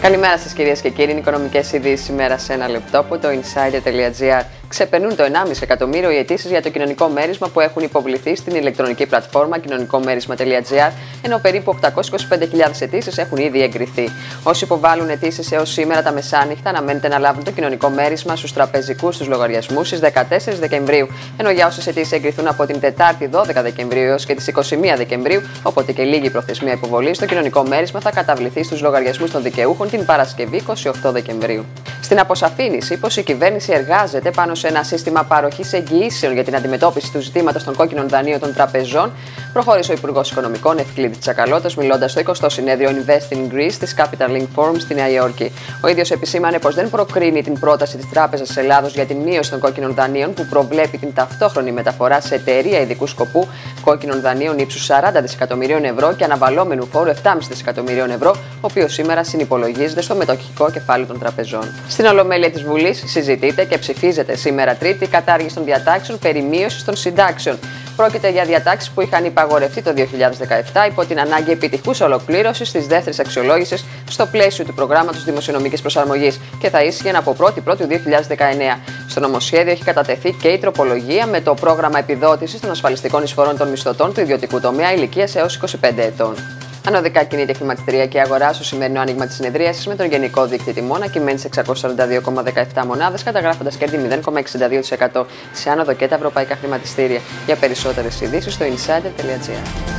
Καλημέρα σας κυρίες και κύριοι. Είναι οικονομικέ ειδήσεις σήμερα σε ένα λεπτό από το insider.gr. Ξεπερνούν το 1,5 εκατομμύριο οι αιτήσεις για το κοινωνικό μέρισμα που έχουν υποβληθεί στην ηλεκτρονική πλατφόρμα κοινωνικόμέρισμα.gr, ενώ περίπου 825.000 αιτήσεις έχουν ήδη εγκριθεί. Όσοι υποβάλλουν αιτήσεις έως σήμερα τα μεσάνυχτα, αναμένεται να λάβουν το κοινωνικό μέρισμα στους τραπεζικούς τους λογαριασμούς στις 14 Δεκεμβρίου, ενώ για όσες αιτήσεις εγκριθούν από την Τετάρτη 12 Δεκεμβρίου έως και τις 21 Δεκεμβρίου, οπότε και λίγη προθεσμία υποβολής, το κοινωνικό μέρισμα θα καταβληθεί στους λογαριασμούς των δικαιούχων την Παρασκευή 28 Δεκεμβρίου. Στην αποσαφήνιση, πω η κυβέρνηση εργάζεται πάνω σε ένα σύστημα παροχής εγγυήσεων για την αντιμετώπιση του ζητήματος των κόκκινων δανείων των τραπεζών, προχώρησε ο Υπουργός Οικονομικών Ευκλήδη Τσακαλώτος, μιλώντας στο 20ο συνέδριο Invest in Greece της Capital Link Forum στη Νέα Υόρκη. Ο ίδιος επισήμανε πως δεν προκρίνει την πρόταση της Τράπεζας Ελλάδος για την μείωση των κόκκινων δανείων που προβλέπει την ταυτόχρονη μεταφορά σε εταιρεία ειδικού σκοπού κόκκινων δανείων ύψους 40 δισεκατομμυρίων ευρώ και αναβαλόμενου φόρου 7,5 δισεκατομμυρίων ευρώ, ο οποίος σήμερα συνυπολογίζεται στο μετοχικό κεφάλαιο των τραπεζών. Στην Ολομέλεια της Βουλής συζητείται και ψηφίζεται σήμερα Τρίτη η κατάργηση των διατάξεων περί μείωσης των συντάξεων. Πρόκειται για διατάξεις που είχαν υπαγορευτεί το 2017 υπό την ανάγκη επιτυχούς ολοκλήρωσης της δεύτερης αξιολόγησης στο πλαίσιο του προγράμματος δημοσιονομικής προσαρμογής και θα ίσχυαν από 1η Πρώτη 2019. Στο νομοσχέδιο έχει κατατεθεί και η τροπολογία με το πρόγραμμα επιδότησης των ασφαλιστικών εισφορών των μισθωτών του ιδιωτικού τομέα ηλικίας έως 25 ετών. Ανωδικά κινείται η χρηματιστηριακή αγορά στο σημερινό άνοιγμα της συνεδρίασης με τον γενικό δείκτη τιμών να κυμαίνει σε 642,17 μονάδες, καταγράφοντας κέρδη 0,62% σε άνοδο και τα ευρωπαϊκά χρηματιστήρια. Για περισσότερες ειδήσεις στο insider.gr.